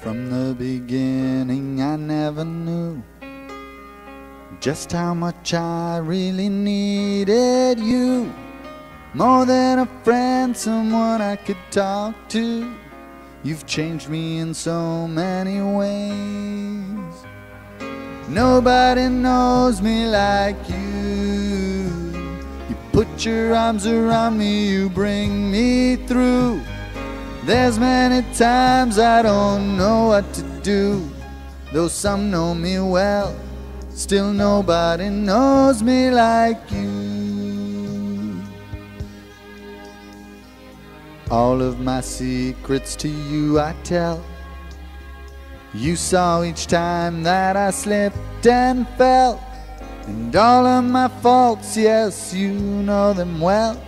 From the beginning, I never knew just how much I really needed you. More than a friend, someone I could talk to. You've changed me in so many ways. Nobody knows me like you. You put your arms around me, you bring me through. There's many times I don't know what to do. Though some know me well, still nobody knows me like you. All of my secrets to you I tell. You saw each time that I slipped and fell. And all of my faults, yes, you know them well.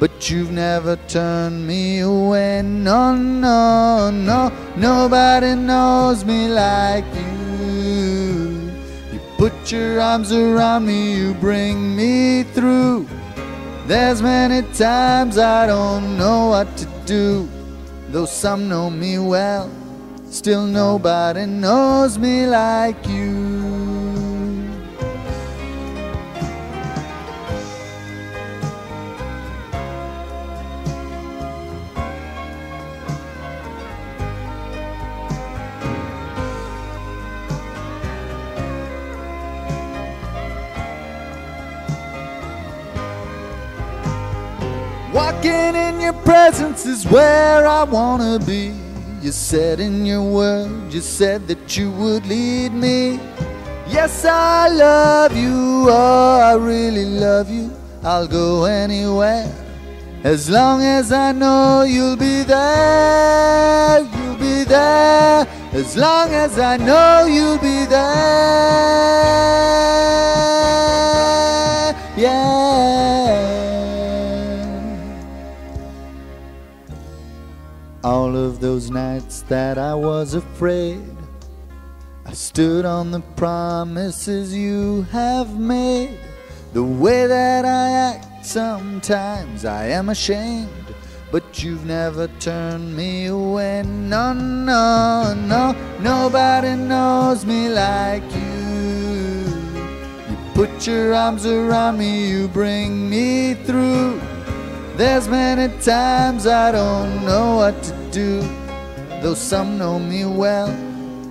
But you've never turned me away. No, no, no. Nobody knows me like you. You put your arms around me, you bring me through. There's many times I don't know what to do. Though some know me well, still nobody knows me like you. Walking in your presence is where I wanna be. You said in your word, you said that you would lead me. Yes, I love you, oh, I really love you. I'll go anywhere as long as I know you'll be there. You'll be there as long as I know you'll be there. All of those nights that I was afraid, I stood on the promises you have made. The way that I act, sometimes I am ashamed, but you've never turned me away. No, no, no, nobody knows me like you. You put your arms around me, you bring me through. There's many times I don't know what to do. Though some know me well,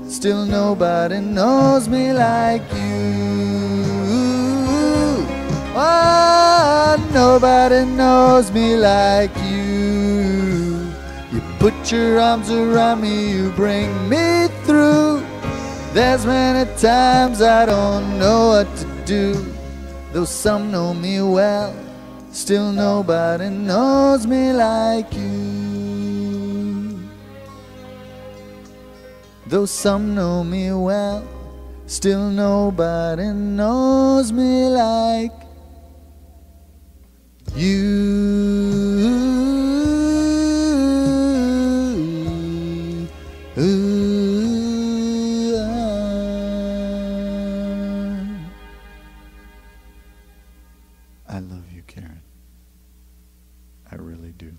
still nobody knows me like you. Oh, nobody knows me like you. You put your arms around me, you bring me through. There's many times I don't know what to do. Though some know me well, Still nobody knows me like you. Though some know me well, still nobody knows me like you. I love you, Karen. I really do.